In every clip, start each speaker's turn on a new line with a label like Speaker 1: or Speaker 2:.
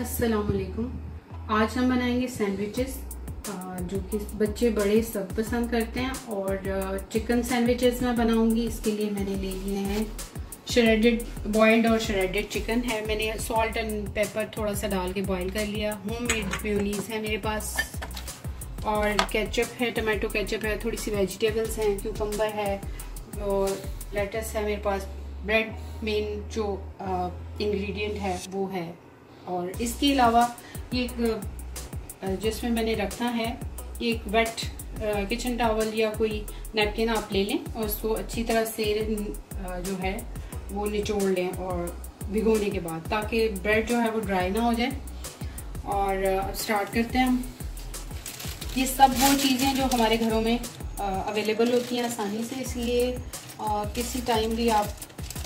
Speaker 1: असलकुम आज हम बनाएँगे सैंडविचेस जो कि बच्चे बड़े सब पसंद करते हैं और चिकन सैंडविचेस मैं बनाऊँगी। इसके लिए मैंने ले लिए हैं श्रेडेड बॉइल्ड और श्रेडेड चिकन है। मैंने सॉल्ट एंड पेपर थोड़ा सा डाल के बॉईल कर लिया। होम मेड म्यूनीस है मेरे पास। और केचप है टमाटो केचप है थोड़ी सी वेजिटेबल्स हैं क्यूकम्बर है और लेटस है मेरे पास। ब्रेड मेन जो इंग्रेडिएंट है, वो है। और इसके अलावा ये एक जिसमें मैंने रखना है एक वेट किचन टावल या कोई नैपकिन आप ले लें और उसको अच्छी तरह से जो है, वो निचोड़ लें और भिगोने के बाद ताकि ब्रेड जो है वो ड्राई ना हो जाए। और अब स्टार्ट करते हैं हम। ये सब वो चीज़ें जो हमारे घरों में अवेलेबल होती हैं आसानी से, इसलिए किसी टाइम भी आप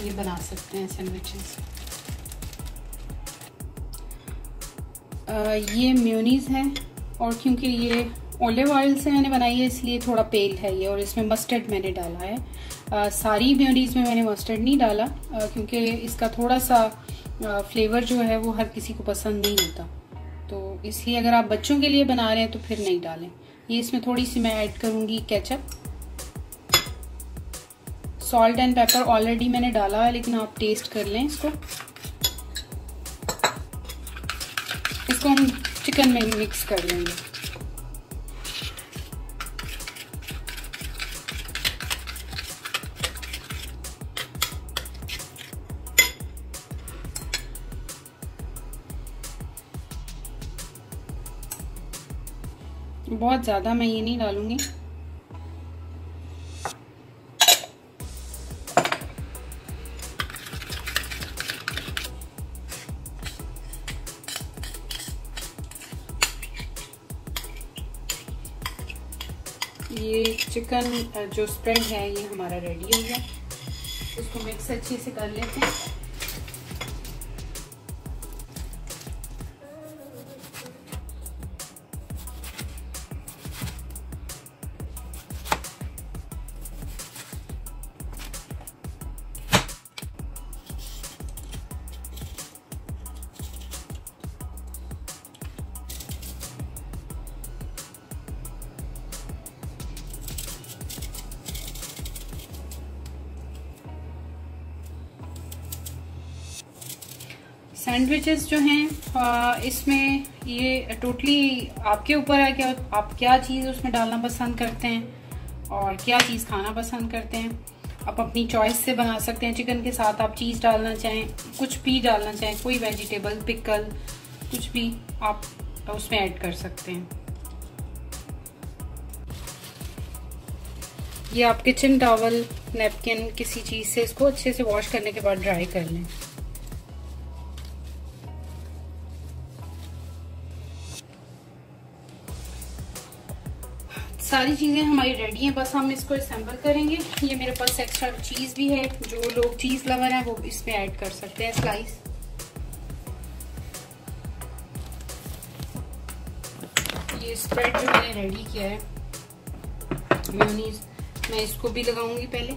Speaker 1: ये बना सकते हैं सैंडविचेस ये म्यूनीस है और क्योंकि ये ओलिव ऑयल से मैंने बनाई है इसलिए थोड़ा पेल है ये और इसमें मस्टर्ड मैंने डाला है। आ, सारी म्यूनीस में मैंने मस्टर्ड नहीं डाला आ, क्योंकि इसका थोड़ा सा आ, फ्लेवर जो है वो हर किसी को पसंद नहीं होता। तो इसलिए अगर आप बच्चों के लिए बना रहे हैं तो फिर नहीं डालें। ये इसमें थोड़ी सी मैं ऐड करूँगी ketchup salt and pepper already मैंने डाला है लेकिन आप टेस्ट कर लें इसको। इसको हम चिकन में मिक्स कर लेंगे। बहुत ज़्यादा मैं ये नहीं डालूँगी। ये चिकन जो स्प्रेड है, ये हमारा रेडी हो गया। इसको मिक्स अच्छे से कर लेते हैं। सैंडविचेस जो हैं इसमें ये टोटली आपके ऊपर है कि आप क्या चीज़ उसमें डालना पसंद करते हैं और क्या चीज़ खाना पसंद करते हैं। आप अपनी चॉइस से बना सकते हैं चिकन के साथ आप चीज़ डालना चाहें, कुछ भी डालना चाहें, कोई वेजिटेबल पिकल कुछ भी आप उसमें ऐड कर सकते हैं। ये आप किचन टावल नेपकिन किसी चीज़ से इसको अच्छे से वॉश करने के बाद ड्राई कर लें। सारी चीज़ें हमारी रेडी हैं, बस हम इसको असेंबल करेंगे। ये मेरे पास एक्स्ट्रा चीज़ भी है, जो लोग चीज़ लवर हैं, वो इसमें ऐड कर सकते हैं स्लाइस ये स्प्रेड जो मैंने रेडी किया है म्यूनीज मैं इसको भी लगाऊँगी पहले।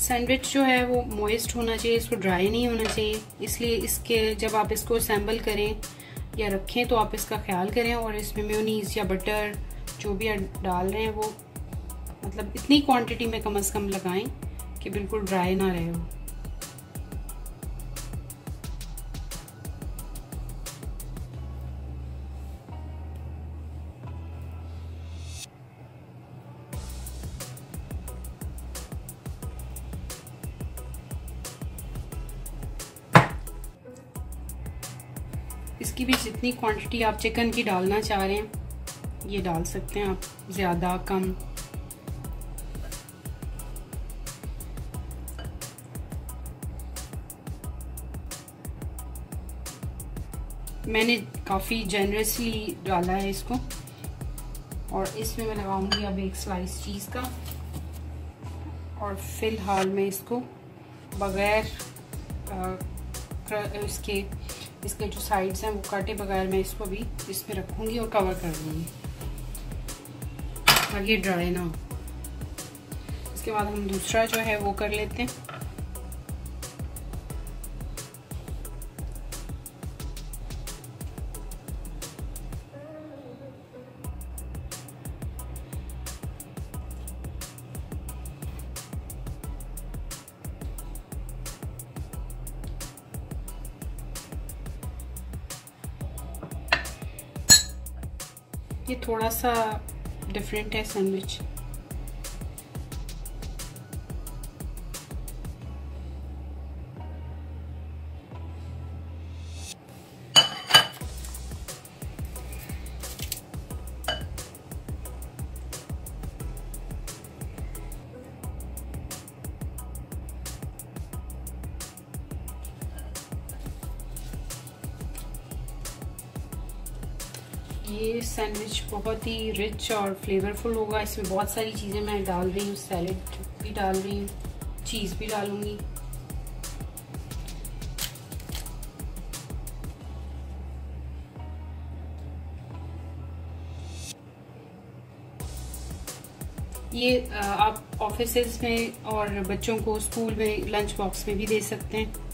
Speaker 1: सैंडविच जो है, वो मॉइस्ट होना चाहिए, इसको ड्राई नहीं होना चाहिए। इसलिए इसके, जब आप इसको असेंबल करें या रखें तो आप इसका ख्याल करें और इसमें म्योनीस या बटर जो भी डाल रहे हैं वो मतलब इतनी क्वांटिटी में कम अज़ कम लगाएँ कि बिल्कुल ड्राई ना रहे हो। इसकी भी जितनी क्वांटिटी आप चिकन की डालना चाह रहे हैं, ये डाल सकते हैं आप, ज़्यादा, कम। मैंने काफ़ी जनरसली डाला है इसको, और इसमें मैं लगाऊँगी अब एक स्लाइस चीज़ का, और फ़िलहाल मैं इसको बगैर इसके इसके जो साइड्स हैं, वो काटे बगैर मैं इसको भी इस पर रखूँगी और कवर कर दूँगी। ताकि ड्राई ना हो। इसके बाद हम दूसरा जो है, वो कर लेते हैं। ये थोड़ा सा डिफरेंट है सैंडविच ये सैंडविच बहुत ही रिच और फ्लेवरफुल होगा। इसमें बहुत सारी चीज़ें मैं डाल रही हूँ। सैलड भी डाल रही हूँ। चीज़ भी डालूँगी। ये आप ऑफ़िस में और बच्चों को स्कूल में लंच बॉक्स में भी दे सकते हैं।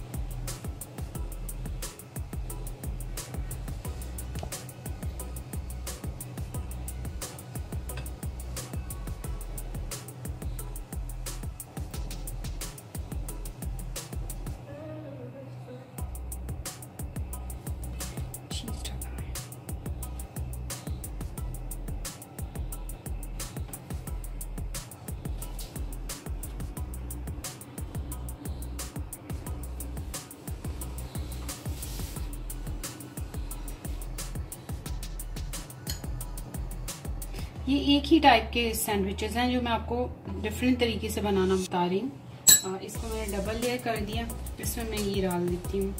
Speaker 1: ये एक ही टाइप के सैंडविचेस हैं जो मैं आपको डिफरेंट तरीके से बनाना बता रही हूँ। इसको मैंने डबल लेयर कर दिया। इसमें मैं ये डाल देती हूँ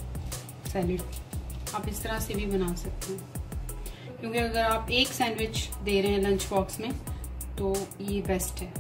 Speaker 1: सैलड आप इस तरह से भी बना सकते हैं। क्योंकि अगर आप एक सैंडविच दे रहे हैं लंच बॉक्स में तो ये बेस्ट है।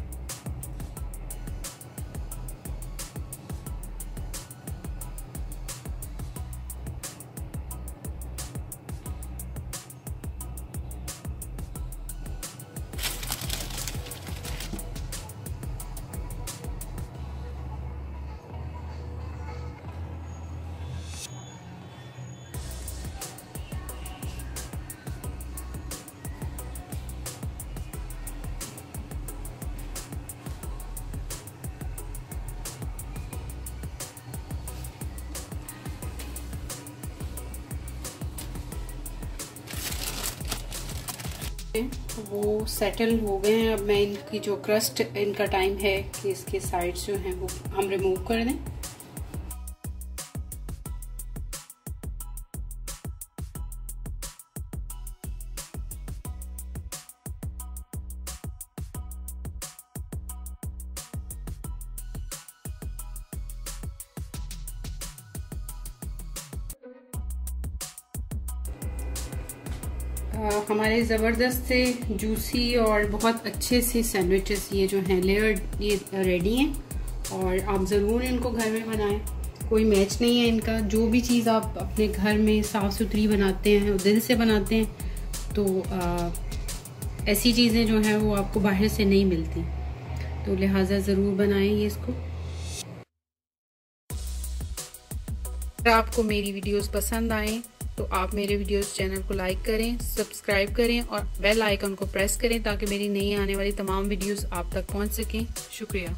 Speaker 1: वो सेटल हो गए हैं। अब मैं इनकी जो क्रस्ट इनका टाइम है कि इसके साइड्स जो हैं, वो हम रिमूव कर दें। हमारे ज़बरदस्त से जूसी और बहुत अच्छे से सैंडविचेस ये जो हैं लेयर ये रेडी हैं और आप ज़रूर इनको घर में बनाएँ। कोई मैच नहीं है इनका। जो भी चीज़ आप अपने घर में साफ़ सुथरी बनाते हैं दिल से बनाते हैं तो आ, ऐसी चीज़ें जो हैं वो आपको बाहर से नहीं मिलती। तो लिहाजा ज़रूर बनाएँ ये इसको। अगर आपको मेरी वीडियोस पसंद आए तो आप मेरे वीडियोस चैनल को लाइक करें सब्सक्राइब करें और बेल आइकन को प्रेस करें ताकि मेरी नई आने वाली तमाम वीडियोस आप तक पहुँच सकें। शुक्रिया।